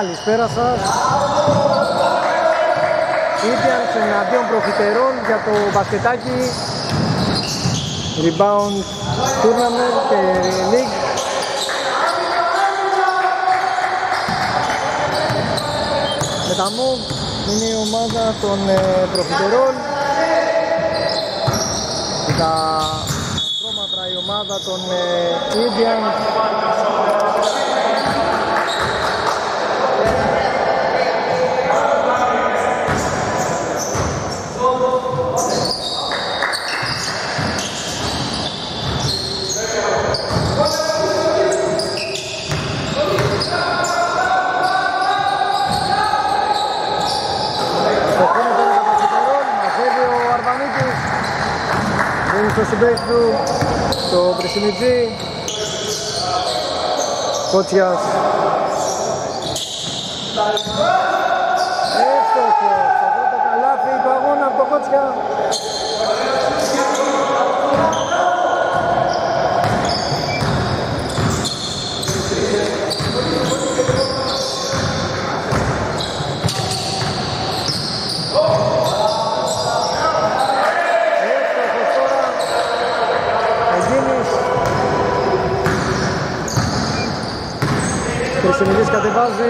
Καλησπέρα σας. Indians εναντίον προφιτερών για το μπασκετάκι Rebound Tournament και League. Με είναι η ομάδα των ε, προφιτερών. Τα στρώματα η ομάδα των ε, Indians. στο συμπέκ του το Πρεσινιτζή Κότσιας Εύστοχος, το πρώτο καλάθι του αγώνα από το Κότσια Χρυσιμιλής κατεβάζει.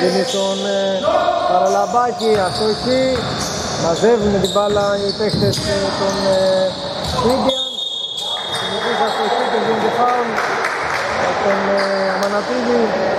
Δίνει στον ε, Παραλαμπάκη, αστοχή. Μαζεύουν την μπάλα οι παίχτες ε, των Indians. Χρυσιμιλής αστοχή και γίνεται φάουλ τον Αμανατίδη.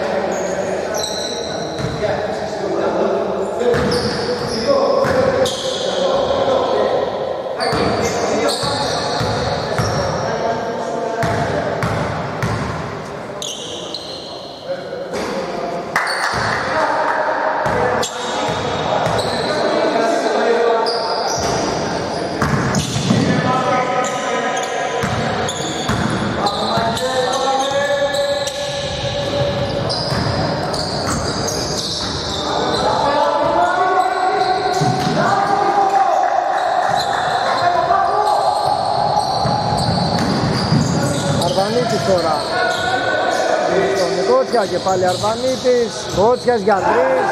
Και πάλι Αρβανίτης, Κότσιας για τρεις,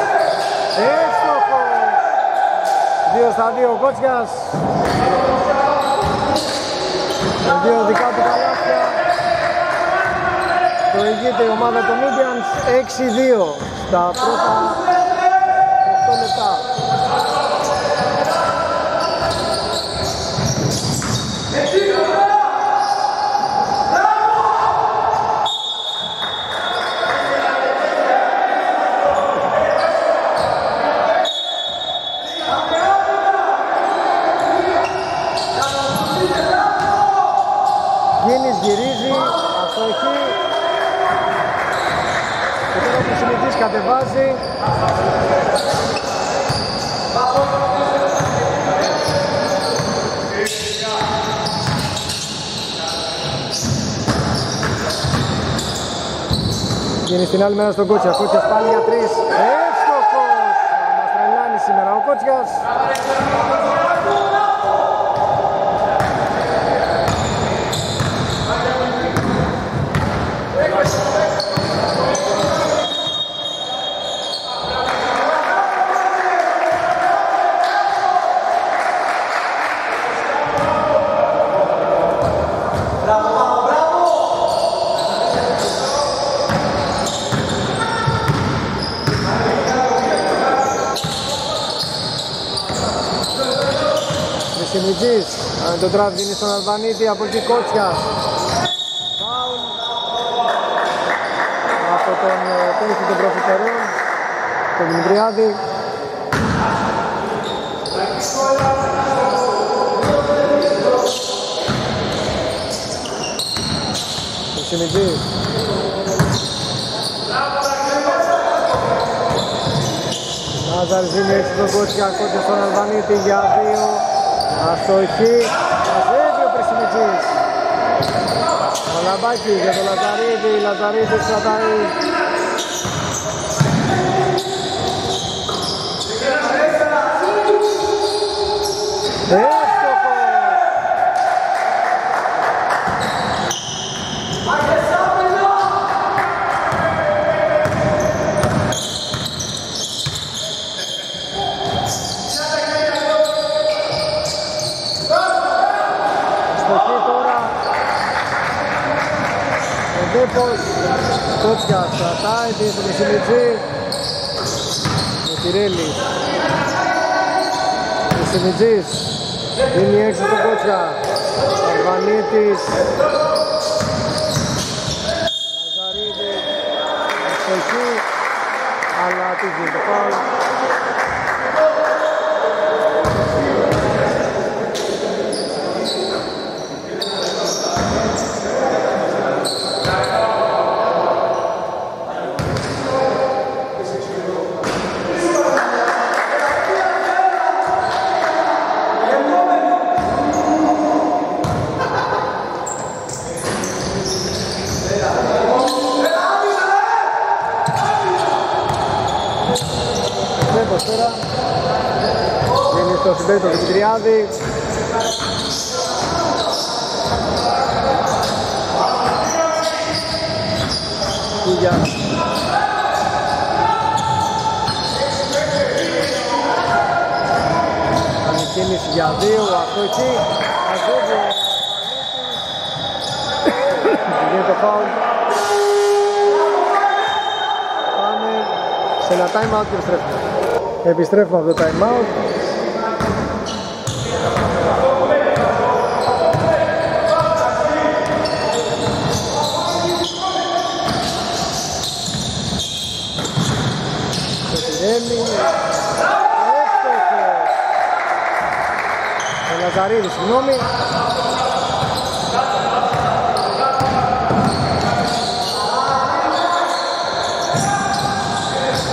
έστοχος, δύο στα δύο Κότσιας, δύο δικά του καλάθια, προηγείται η ομάδα των Indians 6-2 στα πρώτα 8 λεπτά. κατεβάζει. Γίνει στην άλλη μέρα στον Κότσια. Κότσιας πάλι για τρεις. Εύστοχος. Θα μας τρελάνει σήμερα ο Κότσιας. Το τραβ είναι στον Αλβανίτη από εκεί Κότσια. Φάουλ. Από τον πέριχη των προφητερών, τον Δημητριάδη. Ο Σιμιτζής. Αζαρζίνη έτσι τον Κότσια, Κότσια στον Αλβανίτη για δύο. Αστοχή. Μαζεύει ο Πρεσιμιτζής. Ο Λαμπάκης για τον Λαζαρίδη. Λαζαρίδη κρατάει. Εύστοχος. Κότσια κρατάει την στον Κρυσιμιτζή. Ο Τιρέλης. Κρυσιμιτζής. Δίνει έξω τον Κότσια. Αρβανίτης. Λαζαρίδη. Αστοχή. Αλλά τι γίνεται φάουλ. Δίνει στο συμπέρι το Δημητριάδη. Κούγια. Κάνει κίνηση για δύο, αυτό εκεί. Αζούβι. Γίνεται το φάουλ. Πάμε σε ένα time out και επιστρέφουμε. Επιστρέφουμε από το time out. Το Τιρέμι. Εύστοχος. Ο Λαζαρίδης, συγγνώμη.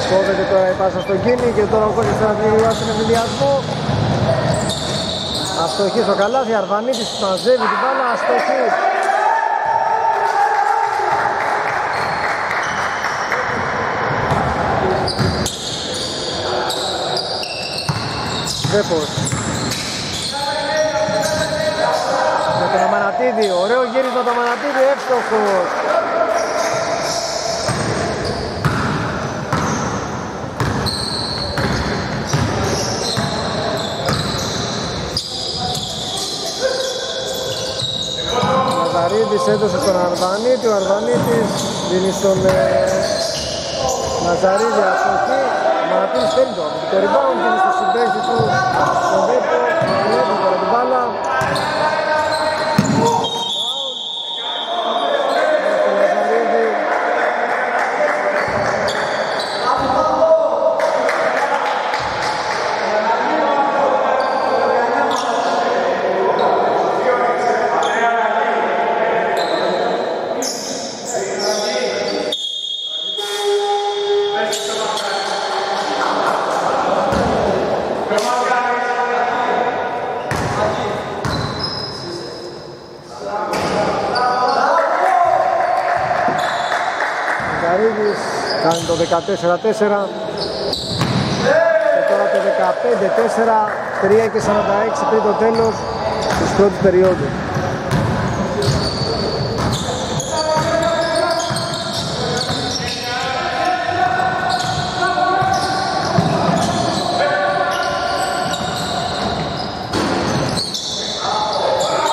Κόβεται τώρα η πάσα στο Κίνη και τώρα ο Κόκκις θα διαβάσει τον εμβολιασμό. Αστοχής στο καλάθι, Αρβανίτης μαζεύει την μπάλα, αστοχής. Βέπος. Με τον Αμανατίδη, ωραίο γύρισμα το Αμανατίδη, εύστοχος. Λαζαρίδης έδωσε στον Αρβανίτη, ο Αρβανίτης δίνει στον ε, Λαζαρίδη αστοχή. Ο Μανατίδης θέλει το, το rebound δίνει στο συμπέκτη του, στον Βέπο, βλέπει τώρα την μπάλα. 14-4 και τώρα το 15-4 3 και 46 πριν το τέλος της πρώτης περίοδου.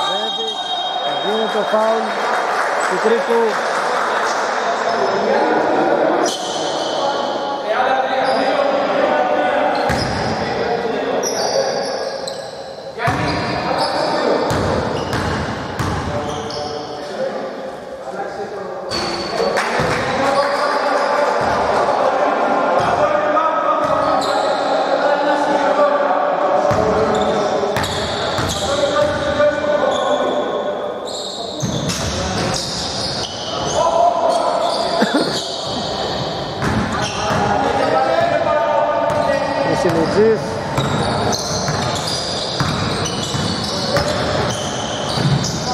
Βρέπει, γίνεται το φάουλ του Κρήτου Μισινιτζής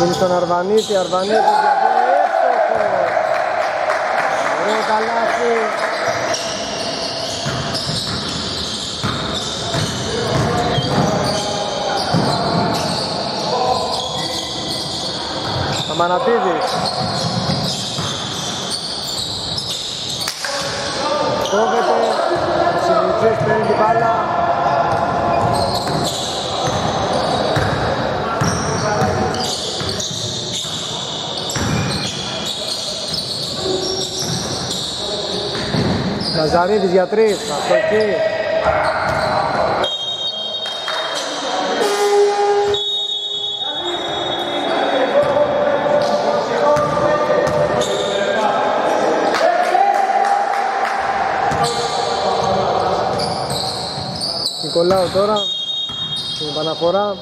Δίνει στον Αρβανίτη, Αρβανίτη για δύο εύστοχος Ωραίο καλάθι Αμανατίδης Κόβεται Ο Σιμιτζής παίρνει την μπάλα Λαζαρίδης για τρεις, εκεί. Νικολάου τώρα, στην επαναφορά.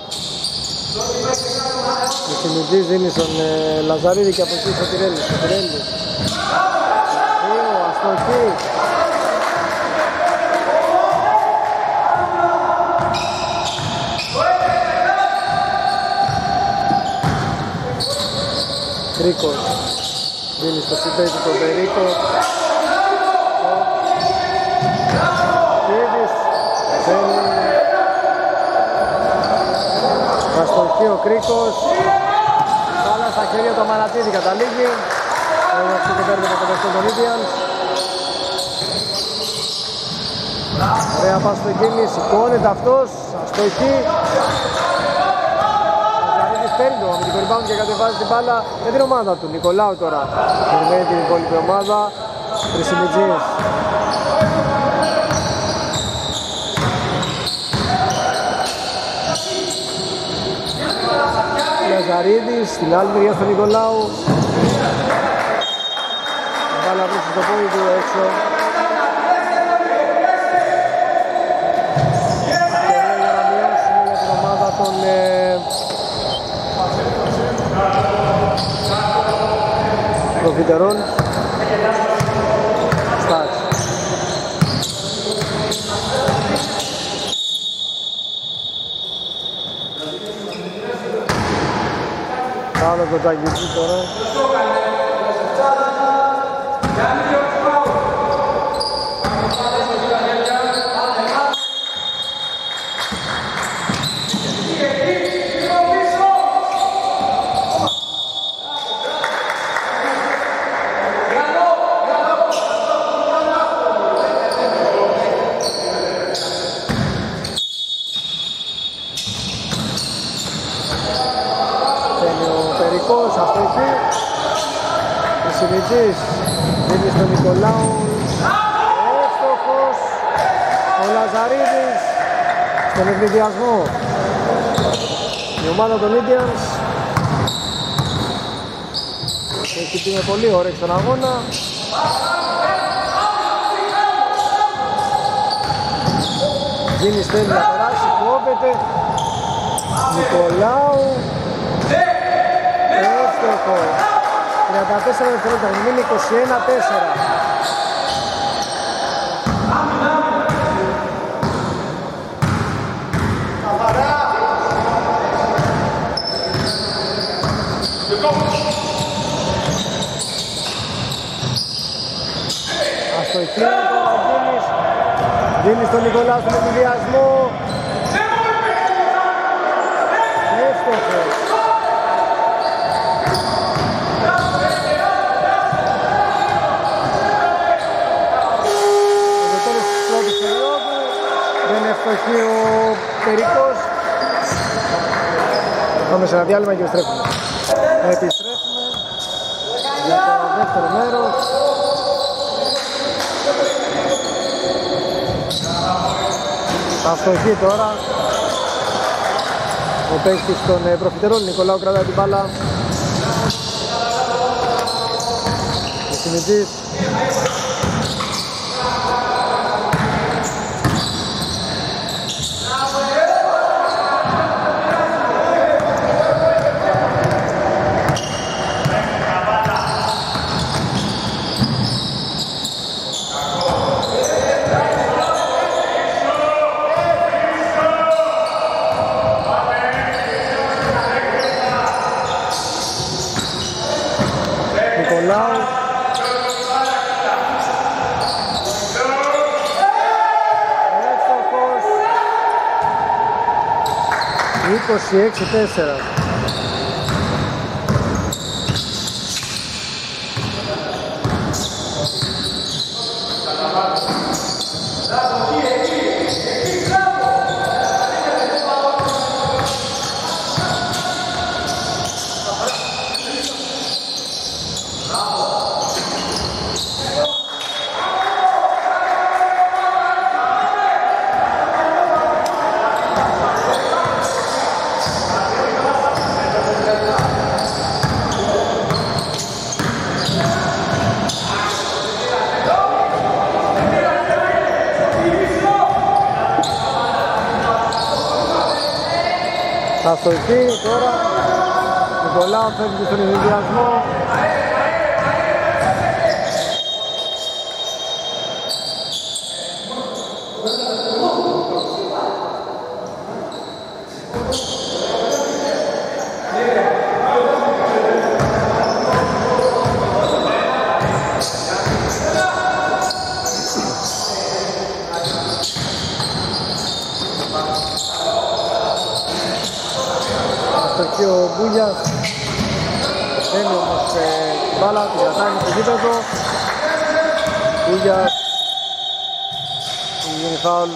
Ο Σιμιτζής δίνει στον ε, Λαζαρίδη και από εκεί στο Τιρέλη. Δύο, αστοχή. Κρίκος δίνει στο συμπέζι τον Περίκο Κίδης θέλει. Αστοχή ο Κρίκος. Μπάλα στα χέρια του Μανατίδη καταλήγει. Αυτό και παίρνει το δεύτερο των Indians Ωραία πας στο εκείνη, σηκώνεται αυτός. Αστοχή παίρνει το αμυντικό rebound και κατεβάζει την μπάλα με την ομάδα του. Νικολάου τώρα. Περιμένει την υπόλοιπη ομάδα. Χρυσιμιτζής. Λαζαρίδης, στην άλλη μεριά στον Νικολάου. Μπάλα βρίσκει στο πόδι του έξω. Προφιτερών Στάτς. Άλλο το τσακιτζί τώρα Σιμιτζής δίνει στον Νικολάου Εύστοχος ο Λαζαρίδης στον ευνηδιασμό. Η ομάδα των Indians έχει πει με πολύ όρεξη στον αγώνα. Γίνεις θέλει να περάσει, κόβεται. Νικολάου. Εύστοχος. 34 δευτερόλεπτα, είναι 21-4. Αστοχή τώρα ο Γκίνης Δίνει στον Νικολάου στον ενδιασμό Εύστοχος έχει ο Περίκος. Πάμε σε ένα διάλειμμα και επιστρέφουμε. Επιστρέφουμε για το δεύτερο μέρος. Αστοχή τώρα. Ο παίκτης των ε, προφιτερών Νικολάου κρατάει την μπάλα. Ο consciente, você tem, será? Αστοχή τώρα. Νικολάου φεύγει στον ενδιασμό. 기도도 의자 동영상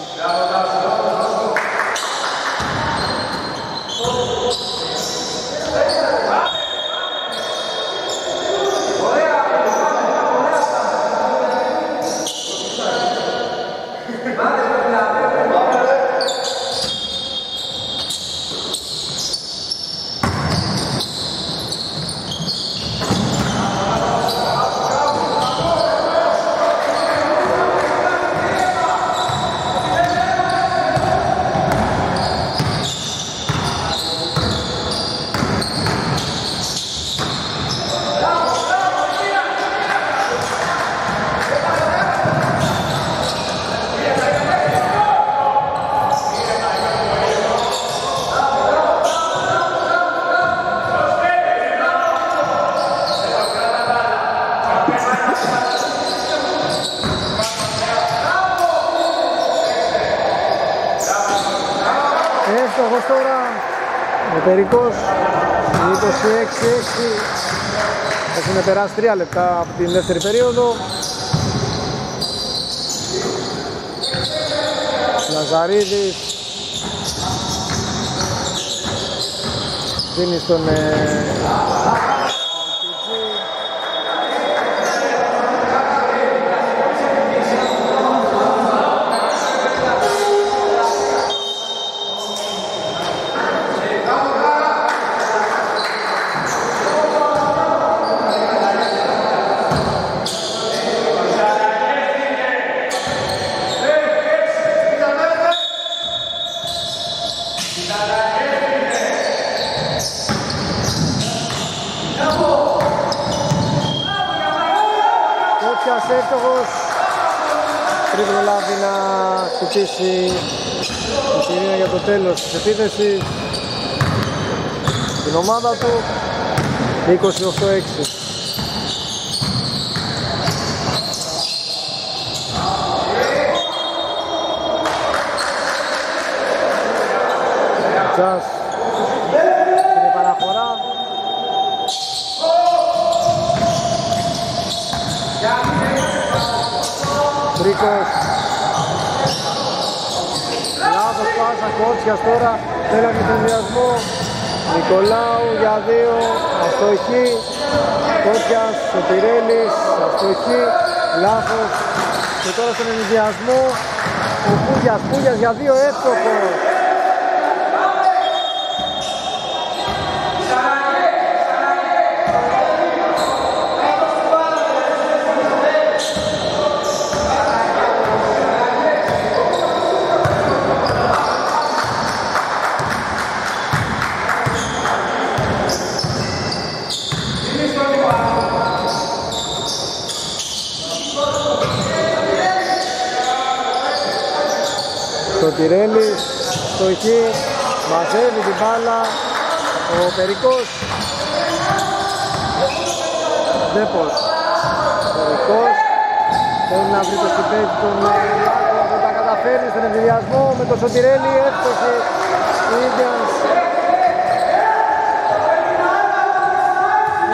Περικός 26-6 Έχουν περάσει 3 λεπτά από την δεύτερη περίοδο. Λαζαρίδης. Δίνει στον ε, η κυρία για το τέλος της επίθεσης την ομάδα του 28-6 Τσάς. Στην παραφορά Τρίκος. Κότσιας τώρα θέλει τον ενδιασμό Νικολάου για δύο. Αστοχή Κότσιας, Σωτηρέλης, αστοχή λάθος. Και τώρα στον ενδιασμό ο Πούγιας, Πούγιας για δύο εύστοχος Τυρέλης, στοχή, μαζεύει την μπάλα, ο Περικός, Δέπος, Περικός, θέλει να βρει το σκυπέζι τον Λάκο, δεν τα καταφέρει στον ενδιασμό. Με τον Σωτηρέλη, έφτωσε οι Indians.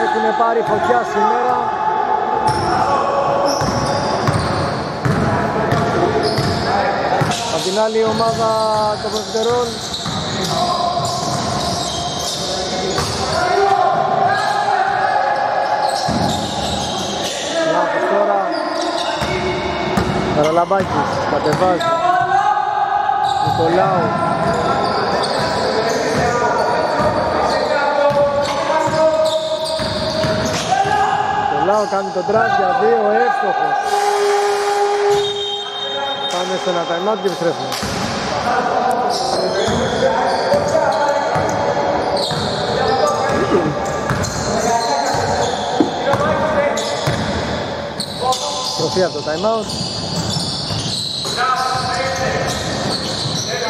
Έχουν πάρει φωτιά σήμερα. Απ' την άλλη ομάδα των προσφυτερών Καραλαμπάκης, κατεβάζει. Νικολάου. Νικολάου κάνει τον τρας για δύο, εύστοχος. Πάμε σε ένα time out και επιστρέφουμε. Σοφία από το time out.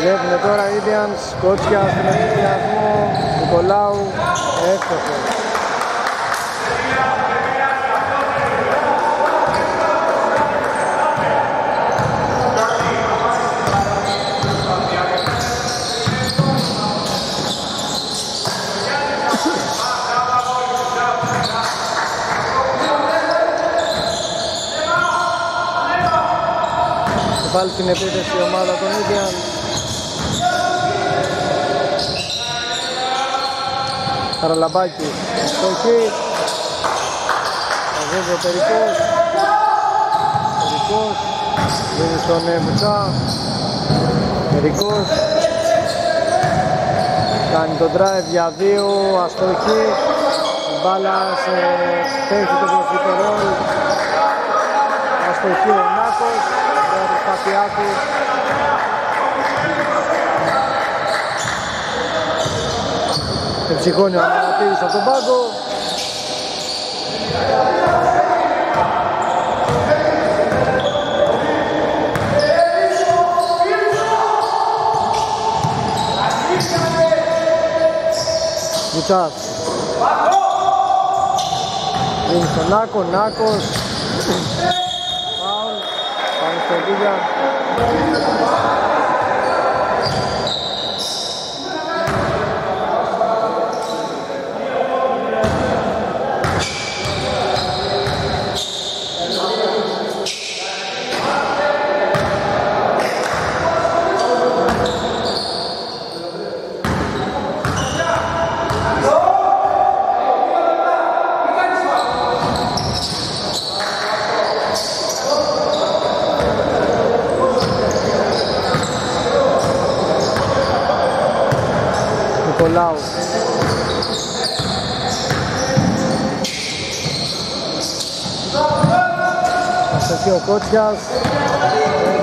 Βλέπουμε τώρα Indians, Κότσια στον ενθουσιασμό, Νικολάου, έφτασε. βάλει την επίθεση η ομάδα των Indians. Καραλαμπάκη, στοχή. Μαζεύει ο Περικός. Περικός. Δίνει στον Μουτσά. Περικός. Κάνει τον drive για δύο, αστοχή. Η μπάλα σε πέφτει το προφυτερόλ. Αστοχή ο Νάκος προσπάθειά του. Εψυχώνει ο Ανατήρης από τον πάγκο. Βουτσάς. Δίνει στον Νάκο, Νάκος. Sevilla. Νικολάου. Αστοχή ο Κότσιας,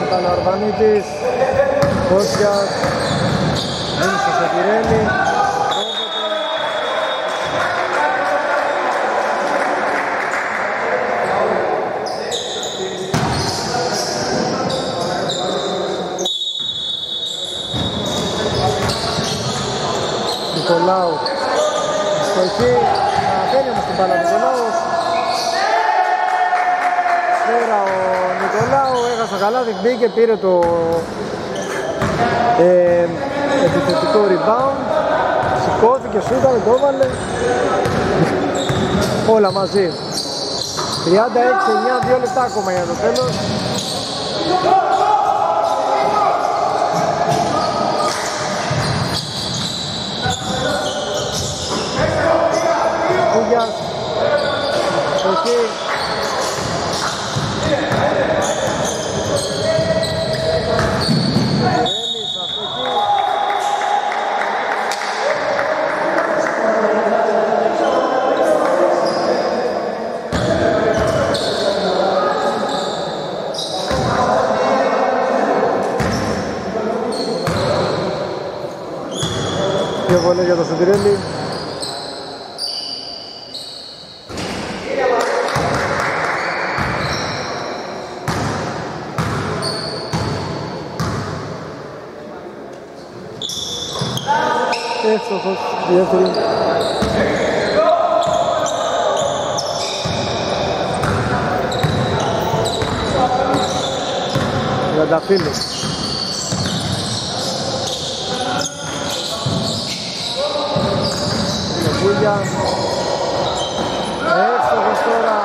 ήταν ο Αρβανίτης, Κότσιας, δίνει στο Σωτηρέλη, Νικολάου. Στοχή φέρει όμως την μπάλα Νικολάου σφαίρα ο Νικολάου έχασε καλά δεν μπήκε πήρε το ε, επιθετικό rebound σηκώθηκε, σούταρε, το έβαλε. Όλα μαζί. 36-9, 2 λεπτά ακόμα για το τέλος βολέ για το Σωτηρέλη. Εύστοχος, η δεύτερη. Γανταφύλλος. Κούλια Εύστοχος τώρα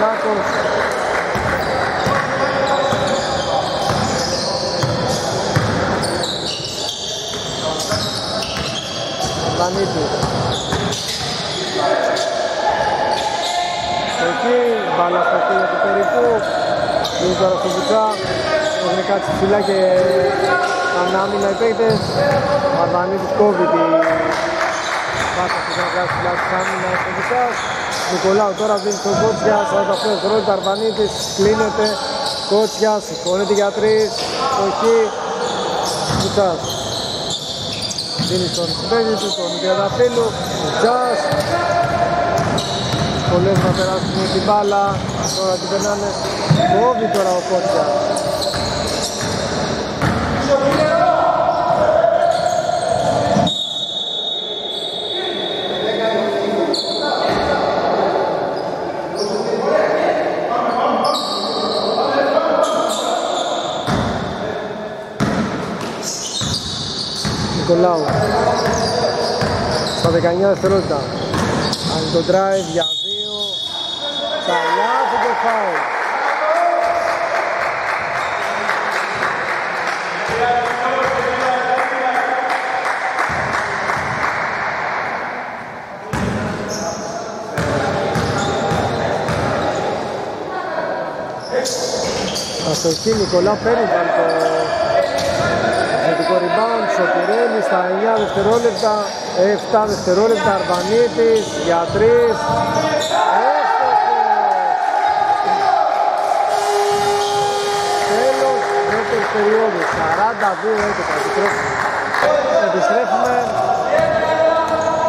Λάκος Βανίτη Εκεί, μπάλα στα χέρια του Περικού Είναι τώρα στο Βουτσά Έχουν κάτσει ψηλά και ανάμεινα οι παίκτες Αρβανίτης κόβει τη πάσα που θα βγάλει τουλάχιστον άμυνα στο Βουτσάς. Νικολάου τώρα δίνει στον Κότσια, 48 δευτερόλεπτα Αρβανίτης, κλείνεται. Κότσια, σηκώνεται για τρεις, στοχή. Βουτσάς. Δίνει στον συμπέδι του, τον Διαδαφύλου, Βουτσάς. δυσκολεύουν να περάσουν την μπάλα. Τώρα την περνάνε. Κόβει τώρα ο Κότσια. Νικολάου στα 19 δευτερόλεπτα αν το drive για δύο καλάθι και φάουλ Αστοχή Νικολά παίρνει το Θετικό rebound, Σωτηρέλη στα 9 δευτερόλεπτα, 7 δευτερόλεπτα, Αρβανίτης για 3. Τέλος δεύτερης περίοδου, 42 Επιστρέφουμε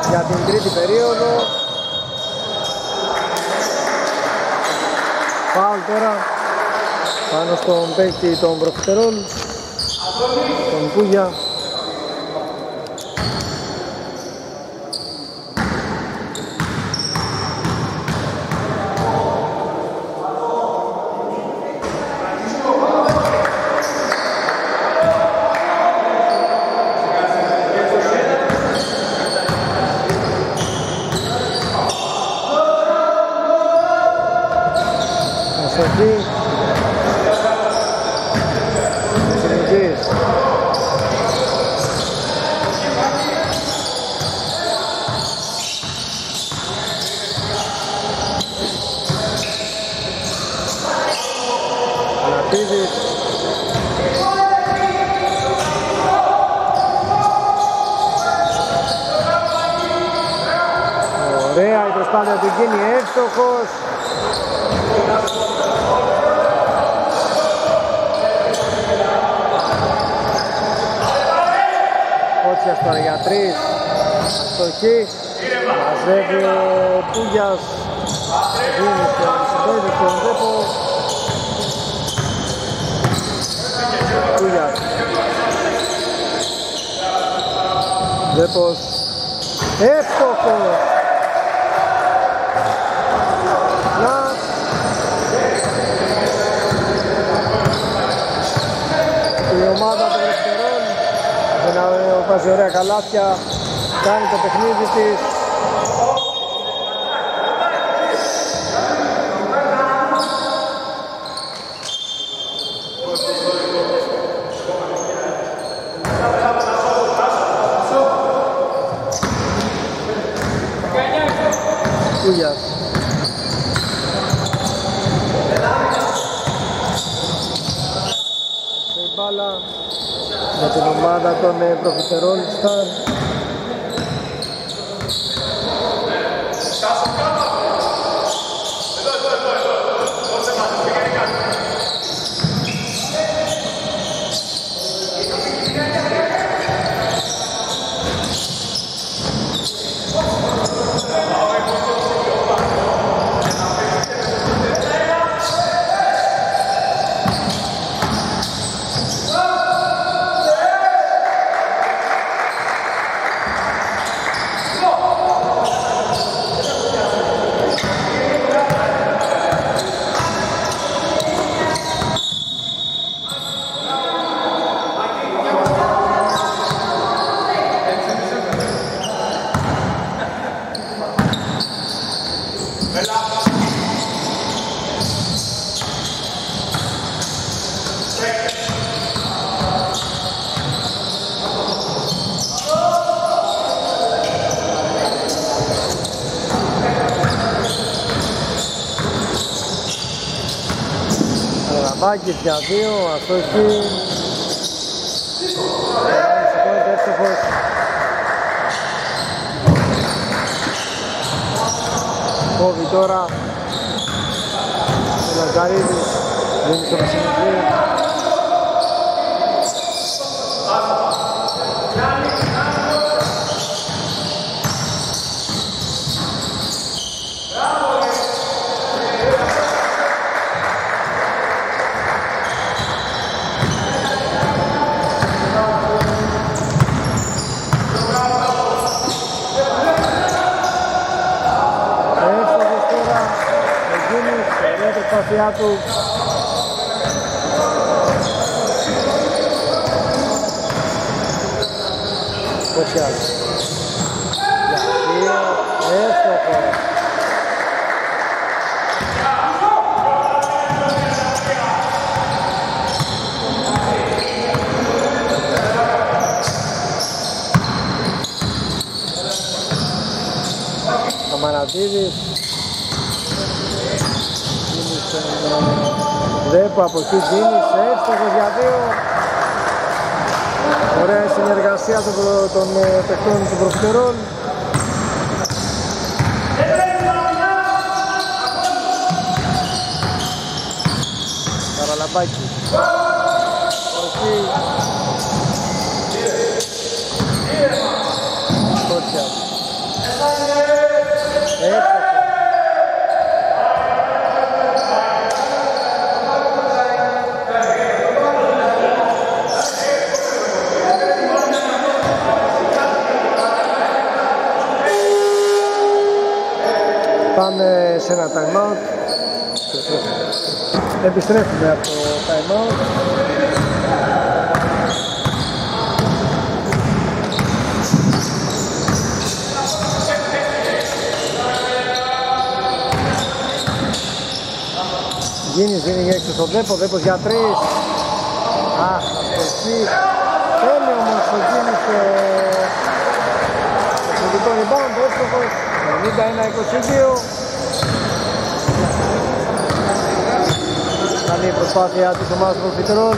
για την τρίτη περίοδο. Πάω τώρα πάνω στον παίκτη των προφυτερών τον Κούγια Κότσιας τώρα για τρεις. Αστοχή. Μαζεύει ο Πούγιας. Δίνει στον συμπέδι στον Δέπο. Πούγιας. Δέπος. Εύστοχος. Βάζει ωραία καλάθια, κάνει το παιχνίδι της. Κούγιας. μπάλα για την ομάδα των ε, προφιτερών Σταρ. Μάκης για δύο, αστοχή. Σηκώνεται εύστοχος. Κόβει τώρα. Ο Λαγκαρίδης δίνει στο Βασιλική. Προσπάθειά του. Κοτσιάς. Για δύο, έστοχο. Ο Μανατίδης Βλέπω από εκεί Τζίνης, εύστοχος για δύο. Ωραία συνεργασία των, των ε, παιχτών των προφυτερών. Καραλαμπάκη. Εκεί. Κότσιας. Εύστοχος. Πάμε σε ένα time out. Επιστρέφουμε από το time out. Γίνεις, γίνει έξω στο Δέπο, Δέπος για τρεις. Αχ, αστοχή. Θέλει όμως ο Γίνης και το σχετικό rebound, εύστοχος. 91-22. Καλή προσπάθεια της ομάδας των φυτρών.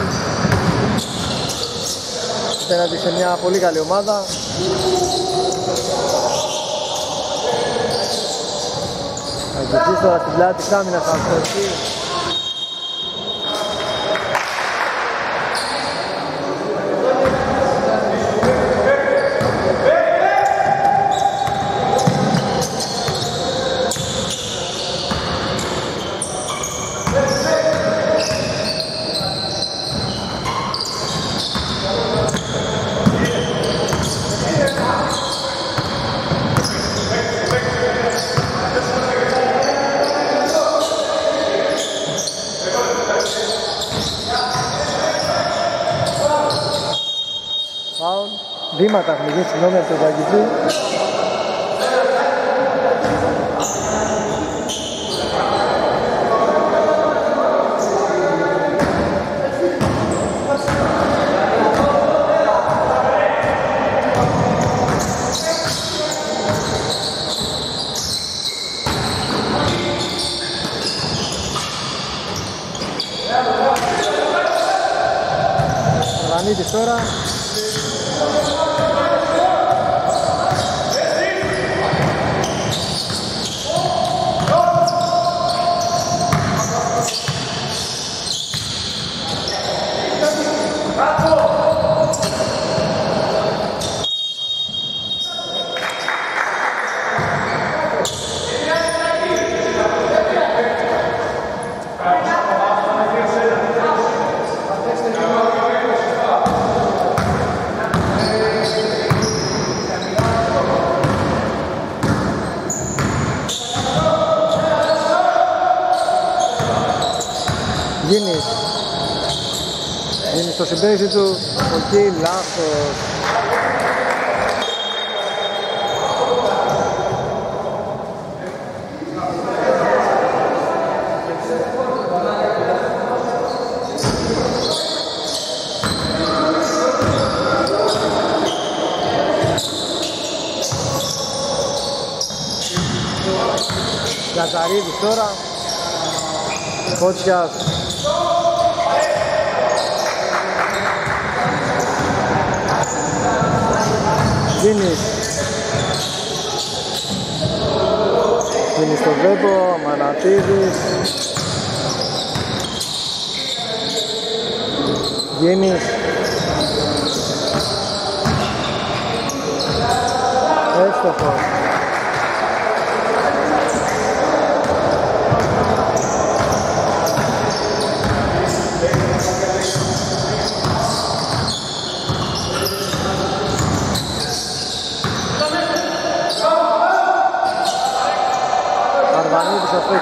Απέναντι σε μια πολύ καλή ομάδα. Αγγελής τώρα στην πλάτη της άμυνας Αστοχή. Φάουλ. Βήματα έχουν γίνει συγγνώμη από τον Ζαγκητή. Βανίτης τώρα. Γίνεις. Γίνεις στο συμπέζι του. Εκεί λάθος. Λαζαρίδης τώρα. Κότσιας. Γίνεις. Γίνεις στο Βέμπο, Μανατίδης. Γίνεις. Εύστοχος.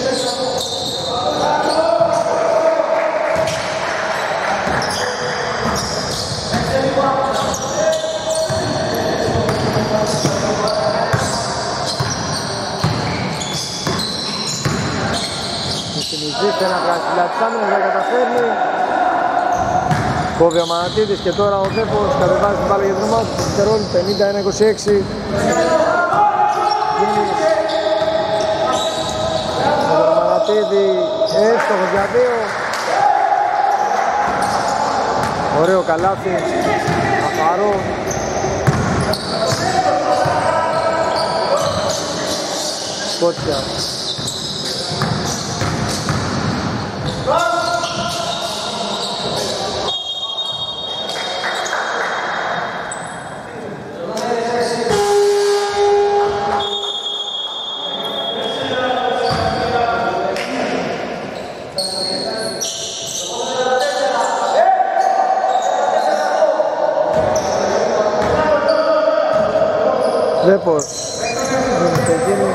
Αρβανίδης αστοχή. Συνηθίστε να πράσινα της άμυνας, δεν καταφέρνει. Κόβει ο Μανατίδης και τώρα ο Δέπος κατεβάζει την μπάλα για την ομάδα του. Φτερόλ 51-26. Με τον Μανατίδη έστοχος για δύο. Ωραίο καλάθι. Αφαρό. Σκότσια. Δέπος. Δεν θα γίνει.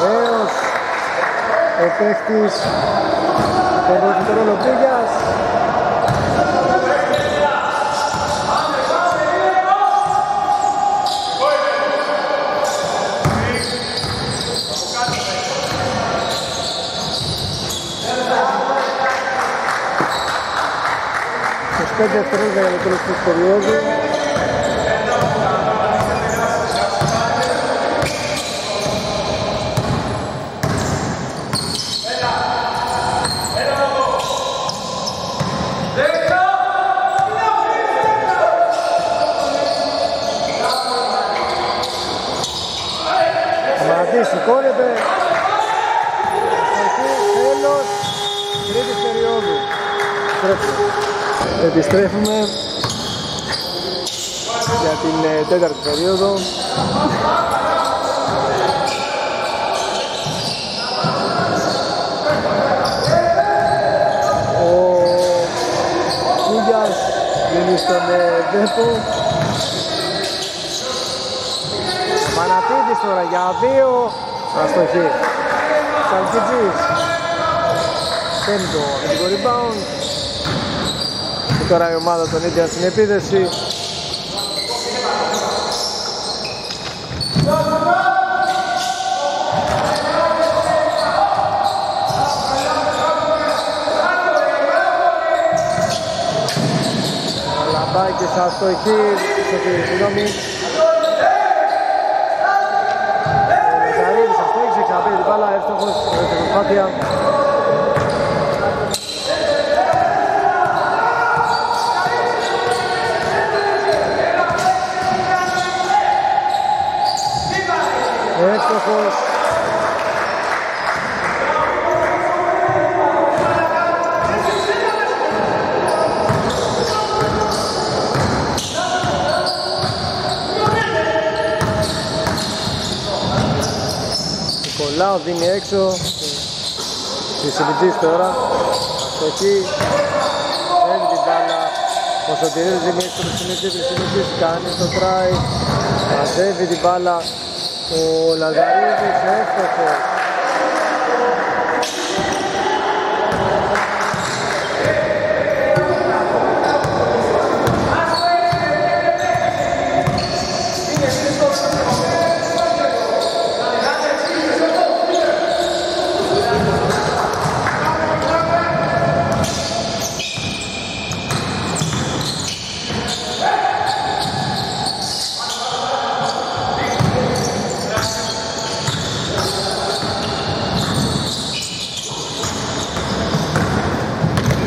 Ωραίος ο παίχτης τον δεύτερο Λοπίγιας Στους 5 δευτερόλεπτα για το τέλος της περίοδου Αματής σηκώνεται. Εκεί τέλος τρίτης περίοδου. Επιστρέφουμε. Επιστρέφουμε για την ε, τέταρτη περίοδο. Ο Κούγιας δίνει στον ε, Δέπο. Μανατίδης τώρα για δύο Αστοχή Σαλκιτζής Παίρνει το αμυντικό rebound Και τώρα η ομάδα των ίδια στην επίδεση Λαμπάκης αστοχή Συγγνώμη Ζαρίδης αστόχησε, ξαναπήρε την μπάλα, εύστοχος, δεύτερη προσπάθεια. Εύστοχος. Νικολάου δίνει έξω. Της συμπιτής τώρα. Αστοχή Παίρνει την μπάλα. Ο Σωτηρίδης δίνει έξω. Το Σιμιτής Ο Σιμιτής κάνει το τράι Μαζεύει την μπάλα Ο Λαζαρίδης εύστοχος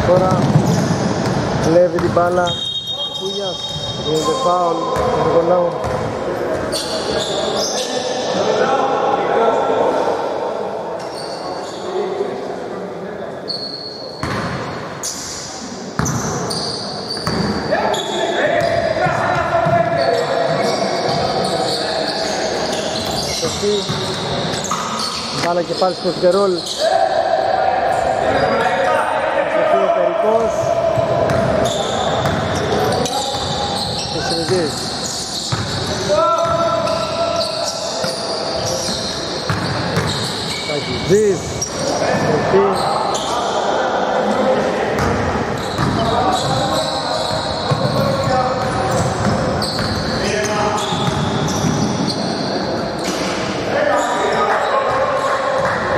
Τώρα κλέβει την μπάλα ο Κούγιας γίνεται φάουλ ο Νικολάου αστοχή. Μπάλα και πάλι στο Φτερόλ. Αστοχή ο Περικός. Και συνειδείς. Κακιτζής. Αστοχή.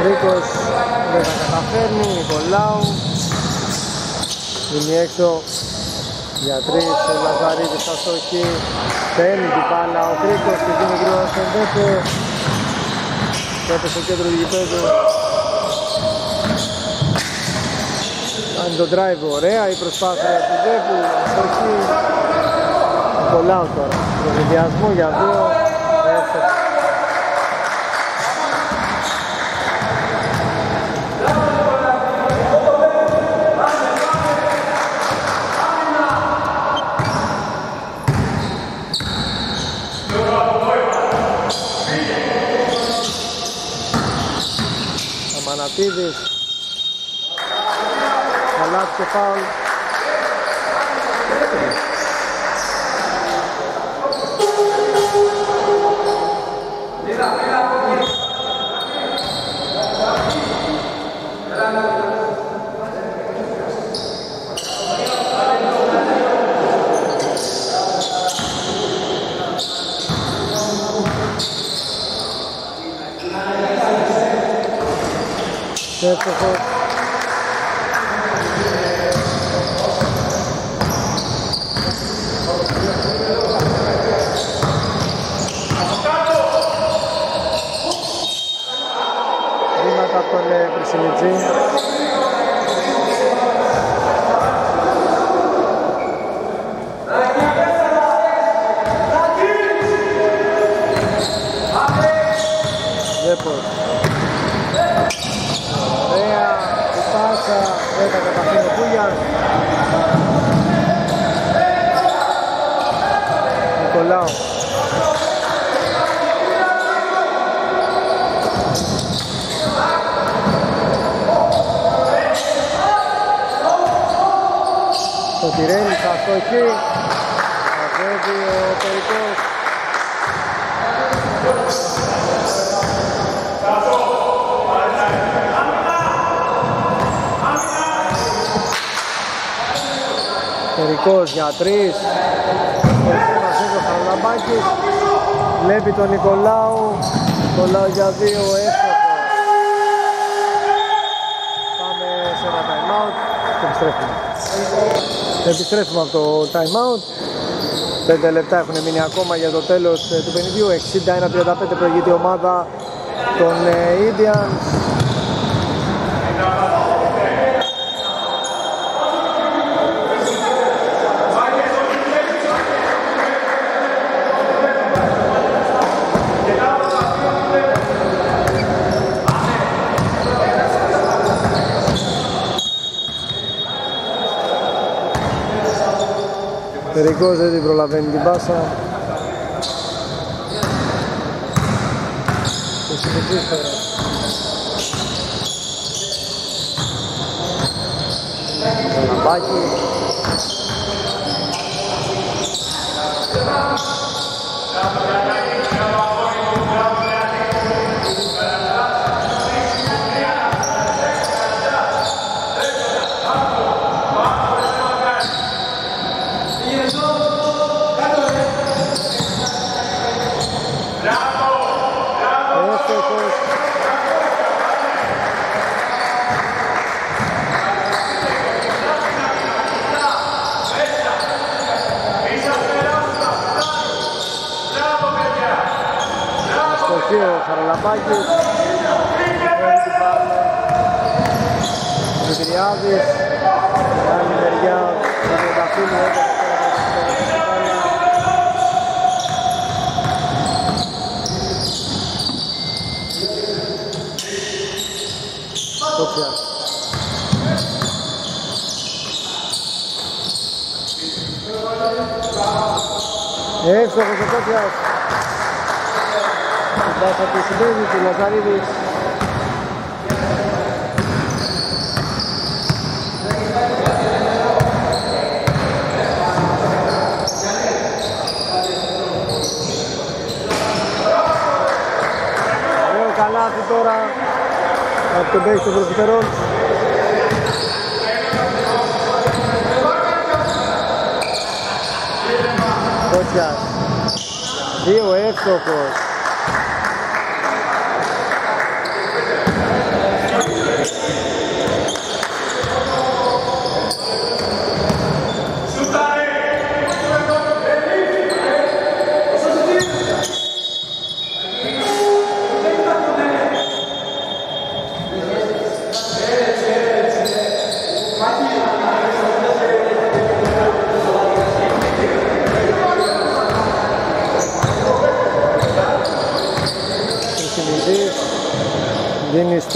Νίκος δεν τα καταφέρνει, Νικολάου είναι έξω. Για τρεις, ο Λαζαρίδης θα στοχεί παίρνει την μπάλα, ο Κρίκος και δίνει γρήγορα στον Πέπε Πέπε στο κέντρο του γηπέδου. Κάνει τον drive ωραία, η προσπάθεια του Δέπου, στοχή. Νικολάου τώρα, το για δύο, Μανατίδης Καλά και φάουλ Εύστοχος. Βήματα από τον Πρυσινιτζή. Δέπος. Δεν τα καταφέρει ο Κούγιας. Νικολάου. Το Τιρέλη θα στοχεί. Θα ο Περικός. Περικός για τρεις. Μαζί ο Χαραλαμπάκης. Βλέπει τον Νικολάου. Νικολάου για δύο εύστοχο. Πάμε σε ένα time out και επιστρέφουμε. Επιστρέφουμε από το time out. 5 λεπτά έχουν μείνει ακόμα για το τέλος ε, του παιχνιδιού. 61-35 προηγείται η ομάδα των ε, Indians. Περικός δεν την προλαβαίνει την πάσα. Και συνεχίζει τώρα. Λαμπάκι. Καραλαμπάκης Παίρνει την μπάλα Δημητριάδης. Άλλη μεριά. Ο Πρωταφίλου έκανε Κόψιας Εύστοχος ο Κόψιας Μέσα του συμπέζη του Λαζαρίδης. Ωραίο καλάθι τώρα από τον παίκτη των Προφυτερών. Κότσιας. Δύο εύστοχος.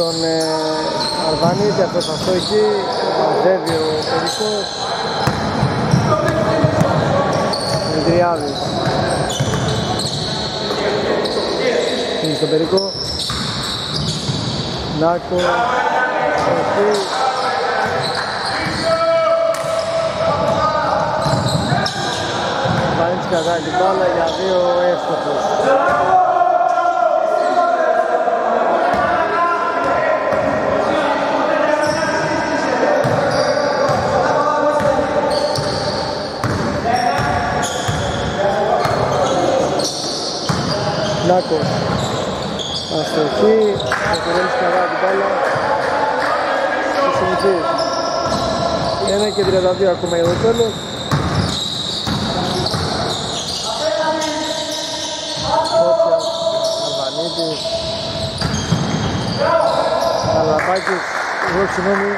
Δίνει στον ε, Αρβανίτη, αυτός θα στόχει, μαζεύει ο Περικός. Δημητριάδης. Είναι στον Περικό. Νάκο, στοχή. Αρβανίτης κρατάει την μπάλα για δύο εύστοχους. Νάκος Αστοχή Ο Κορέλης καλά την μπάλα. Χρυσιμητής Ένα και 32 ακόμα για το τέλος. Κότσιας Αλβανίτης Αλαμπάκης Εγώ συγγνώμη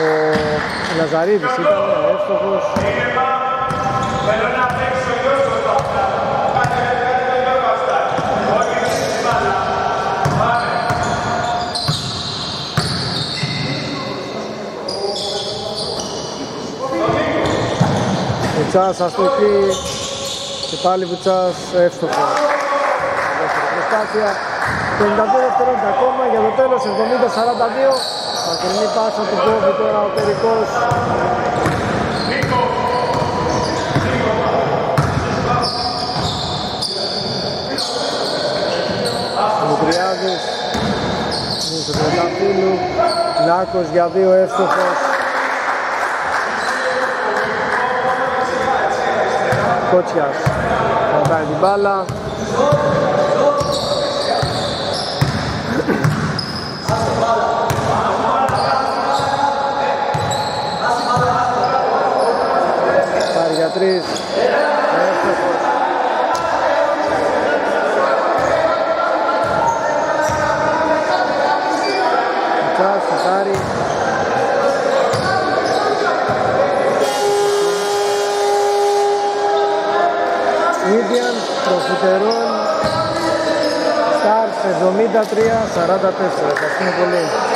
Ο Λαζαρίδης ήταν ο εύστοχος Βουτσάς αστοχή και πάλι Βουτσάς εύστοχο. Δεύτερη προσπάθεια. 52 δευτερόλεπτα ακόμα για το τέλος 70-42. Μακρινή πάσα του κόβει τώρα ο Περικός. Δημητριάδης. Μίσο Τρεταφύλου. Νάκος για δύο εύστοχος. Κότσιας. Κρατάει την μπάλα. Πάρει για τρεις. Εύστοχος. Τσάς, σουτάρει Indian προφυτερών Stars 73-44. Ευχαριστούμε πολύ.